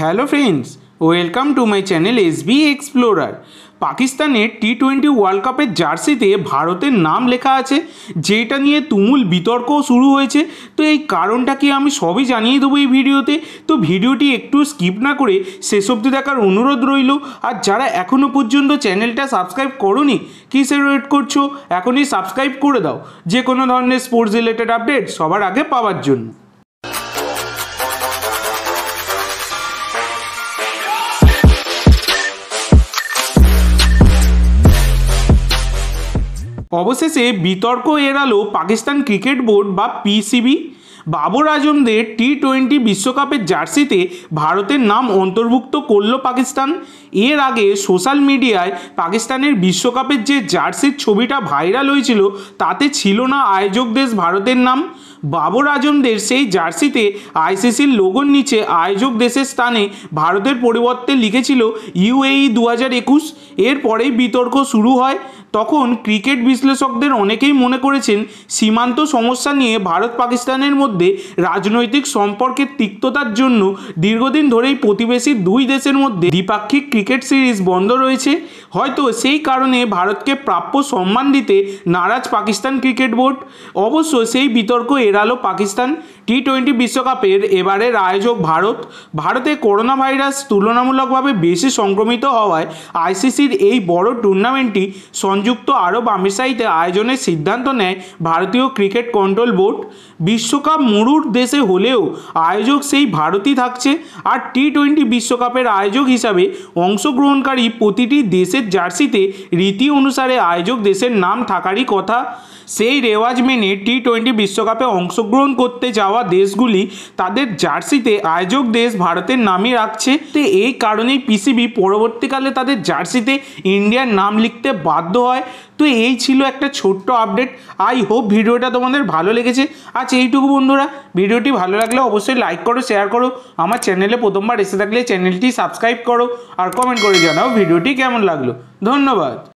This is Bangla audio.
Hello friends, welcome to my channel S B explorer. পাকিস্তানের টি টোয়েন্টি ওয়ার্ল্ড কাপের জার্সিতে ভারতের নাম লেখা আছে, যেটা নিয়ে তুমুল বিতর্কও শুরু হয়েছে। তো এই কারণটা কি আমি সবই জানিয়ে দেবো এই ভিডিওতে। তো ভিডিওটি একটু স্কিপ না করে শেষ অবধি দেখার অনুরোধ রইল। আর যারা এখনও পর্যন্ত চ্যানেলটা সাবস্ক্রাইব করোনি, কিসের ওয়েট করছ? এখনই সাবস্ক্রাইব করে দাও। যে কোনো ধরনের স্পোর্টস রিলেটেড আপডেট সবার আগে পাওয়ার জন্য। অবশেষে বিতর্ক এড়ালো পাকিস্তান ক্রিকেট বোর্ড বা পিসিবি। বাবর আজমদের টি টোয়েন্টি বিশ্বকাপের জার্সিতে ভারতের নাম অন্তর্ভুক্ত করল পাকিস্তান। এর আগে সোশ্যাল মিডিয়ায় পাকিস্তানের বিশ্বকাপের যে জার্সির ছবিটা ভাইরাল হয়েছিল, তাতে ছিল না আয়োজক দেশ ভারতের নাম। বাবর আজমদের সেই জার্সিতে আইসিসির লোগোর নিচে আয়োজক দেশের স্থানে ভারতের পরিবর্তে লিখেছিল ইউএই দু হাজার একুশ এরপরেই বিতর্ক শুরু হয়। তখন ক্রিকেট বিশ্লেষকদের অনেকেই মনে করেছেন, সীমান্ত সমস্যা নিয়ে ভারত পাকিস্তানের মধ্যে রাজনৈতিক সম্পর্কের তিক্ততার জন্য দীর্ঘদিন ধরেই প্রতিবেশী দুই দেশের মধ্যে দ্বিপাক্ষিক ক্রিকেট সিরিজ বন্ধ রয়েছে। হয়তো সেই কারণে ভারতকে প্রাপ্য সম্মান দিতে নারাজ পাকিস্তান ক্রিকেট বোর্ড। অবশ্য সেই বিতর্ক এড়ালো পাকিস্তান টি টোয়েন্টি বিশ্বকাপের এবারের আয়োজক ভারত। ভারতে করোনা ভাইরাস তুলনামূলকভাবে বেশি সংক্রমিত হওয়ায় আইসিসির এই বড় টুর্নামেন্টটি সংযুক্ত আরব আমিরশাহিতে আয়োজনের সিদ্ধান্ত নেয় ভারতীয় ক্রিকেট কন্ট্রোল বোর্ড। বিশ্বকাপ মরুর দেশে হলেও আয়োজক সেই ভারতই থাকছে আর টি টোয়েন্টি বিশ্বকাপের আয়োজক হিসাবে অংশগ্রহণকারী প্রতিটি দেশের জার্সিতে রীতি অনুসারে আয়োজক দেশের নাম থাকারই কথা। সেই রেওয়াজ মেনে টি টোয়েন্টি বিশ্বকাপে অংশগ্রহণ করতে যাওয়া দেশগুলি তাদের জার্সিতে আয়োজক দেশ ভারতের নামই রাখছে। তো এই কারণেই পিসিবি পরবর্তীকালে তাদের জার্সিতে ইন্ডিয়ার নাম লিখতে বাধ্য হয়। তো এই ছিল একটা ছোট্ট আপডেট। আই হোপ ভিডিওটা তোমাদের ভালো লেগেছে। আচ্ছা এইটুকু বন্ধুরা, ভিডিওটি ভালো লাগলে অবশ্যই লাইক করো, শেয়ার করো। আমার চ্যানেলে প্রথমবার এসে থাকলে চ্যানেলটি সাবস্ক্রাইব করো আর কমেন্ট করে জানাও ভিডিওটি কেমন লাগল। ধন্যবাদ।